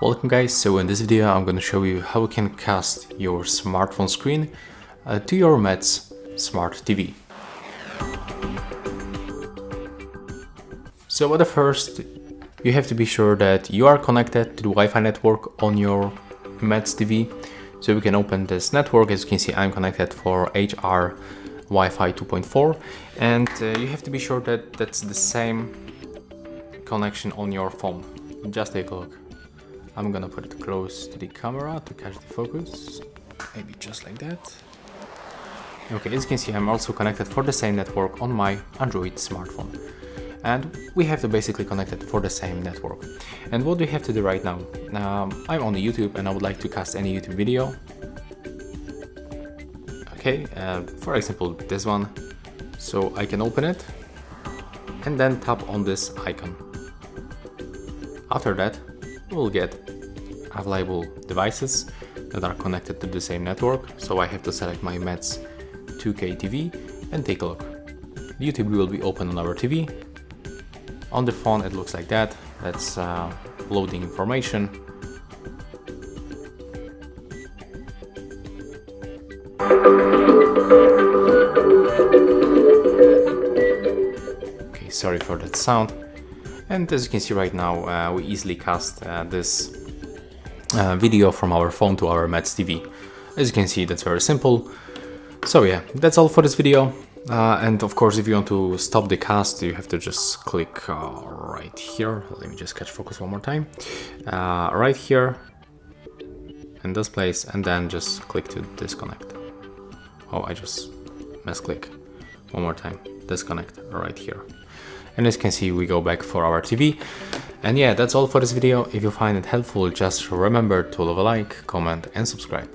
Welcome guys, so in this video I'm going to show you how you can cast your smartphone screen uh, to your Metz Smart TV. So at the first, you have to be sure that you are connected to the Wi-Fi network on your Metz TV. So we can open this network, as you can see I'm connected for HR Wi-Fi 2.4 and uh, you have to be sure that that's the same connection on your phone. Just take a look. I'm gonna put it close to the camera to catch the focus. Maybe just like that. Okay, as you can see, I'm also connected for the same network on my Android smartphone. And we have to basically connect it for the same network. And what do we have to do right now? Um, I'm on YouTube and I would like to cast any YouTube video. Okay, uh, for example, this one. So I can open it and then tap on this icon. After that, we'll get available devices that are connected to the same network. So I have to select my Metz 2K TV and take a look. YouTube will be open on our TV. On the phone it looks like that. That's uh, loading information. Okay, sorry for that sound. And as you can see right now, uh, we easily cast uh, this uh, video from our phone to our Metz TV. As you can see, that's very simple. So yeah, that's all for this video. Uh, and of course, if you want to stop the cast, you have to just click uh, right here. Let me just catch focus one more time. Uh, right here, in this place, and then just click to disconnect. Oh, I just misclick. One more time, disconnect right here. And as you can see, we go back for our TV. And yeah, that's all for this video. If you find it helpful, just remember to leave a like, comment and subscribe.